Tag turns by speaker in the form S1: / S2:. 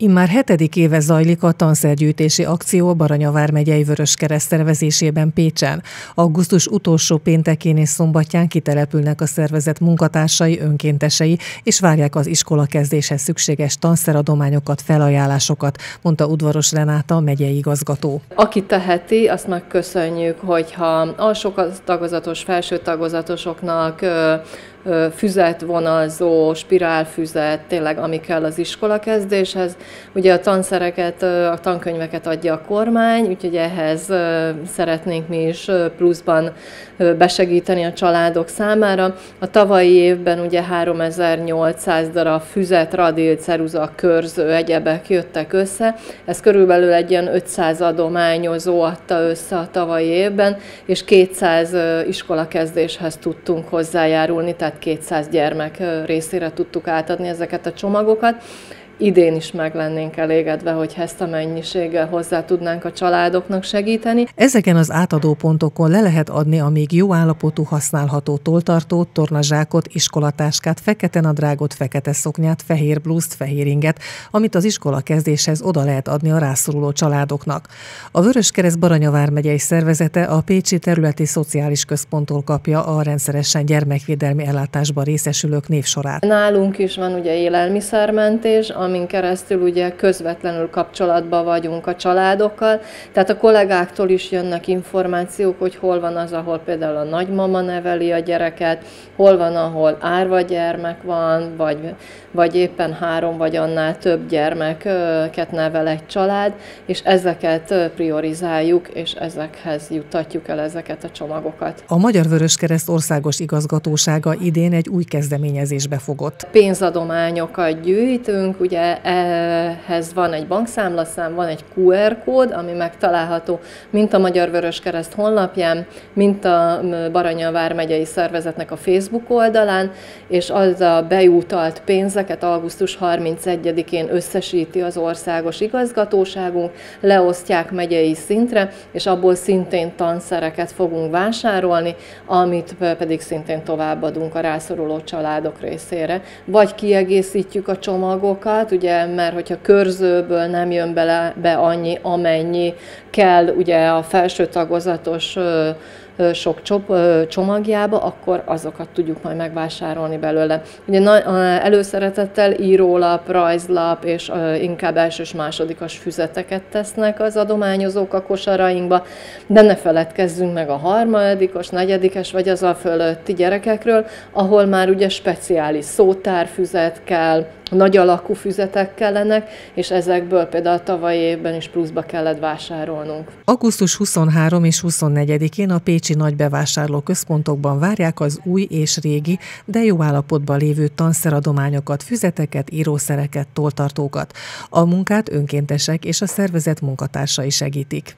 S1: Immár hetedik éve zajlik a tanszergyűjtési akció Baranya vármegyei Vöröskereszt szervezésében Pécsen. Augusztus utolsó péntekén és szombatján kitelepülnek a szervezet munkatársai, önkéntesei, és várják az iskola kezdéshez szükséges tanszeradományokat, felajánlásokat, mondta udvaros Renáta, a megyei igazgató.
S2: Aki teheti, azt megköszönjük, hogyha alsó tagozatos, felső tagozatosoknak füzetvonalzó, spirálfüzet, tényleg ami kell az iskola kezdéshez. Ugye a tanszereket, a tankönyveket adja a kormány, úgyhogy ehhez szeretnénk mi is pluszban besegíteni a családok számára. A tavalyi évben ugye 3800 darab füzet, radil, ceruza, körző, egyebek jöttek össze. Ez körülbelül egy ilyen 500 adományozó adta össze a tavalyi évben, és 200 iskola kezdéshez tudtunk hozzájárulni, tehát 200 gyermek részére tudtuk átadni ezeket a csomagokat idén is meg lennénk elégedve, hogy ezt a mennyiséggel hozzá tudnánk a családoknak segíteni.
S1: Ezeken az átadó pontokon le lehet adni a még jó állapotú használható toltartót, tornazsákot, iskolatáskát, fekete nadrágot, fekete szoknyát, fehér blúzt, fehér inget, amit az iskola kezdéshez oda lehet adni a rászoruló családoknak. A Vöröskereszt Baranyavár megyei szervezete a Pécsi Területi Szociális Központtól kapja a rendszeresen gyermekvédelmi ellátásban részesülők névsorát.
S2: Nálunk is van ugye élelmiszermentés, amin keresztül ugye közvetlenül kapcsolatban vagyunk a családokkal, tehát a kollégáktól is jönnek információk, hogy hol van az, ahol például a nagymama neveli a gyereket, hol van, ahol árva gyermek van, vagy, vagy éppen három vagy annál több gyermeket nevel egy család, és ezeket priorizáljuk, és ezekhez juttatjuk el ezeket a csomagokat.
S1: A Magyar Vöröskereszt országos igazgatósága idén egy új kezdeményezésbe fogott.
S2: Pénzadományokat gyűjtünk, ugye ehhez van egy bankszámlaszám, van egy QR kód, ami megtalálható mint a Magyar Vöröskereszt honlapján, mint a Baranya Vármegyei Szervezetnek a Facebook oldalán, és az a beutalt pénzeket augusztus 31-én összesíti az országos igazgatóságunk, leosztják megyei szintre, és abból szintén tanszereket fogunk vásárolni, amit pedig szintén továbbadunk a rászoruló családok részére. Vagy kiegészítjük a csomagokat, sokat, ugye, mert hogyha körzőből nem jön bele be annyi, amennyi kell ugye a felső tagozatos sok csomagjába, akkor azokat tudjuk majd megvásárolni belőle. Ugye előszeretettel írólap, rajzlap és inkább elsős másodikos füzeteket tesznek az adományozók a kosarainkba, de ne feledkezzünk meg a harmadikos, negyedikes vagy az a fölötti gyerekekről, ahol már ugye speciális szótárfüzet kell, nagy alakú füzetek kellenek, és ezekből például a tavalyi évben is pluszba kellett vásárolnunk.
S1: Augusztus 23 és 24-én a Pécsi nagy bevásárló központokban várják az új és régi, de jó állapotban lévő tanszeradományokat, füzeteket, írószereket, toltartókat. A munkát önkéntesek és a szervezet munkatársai segítik.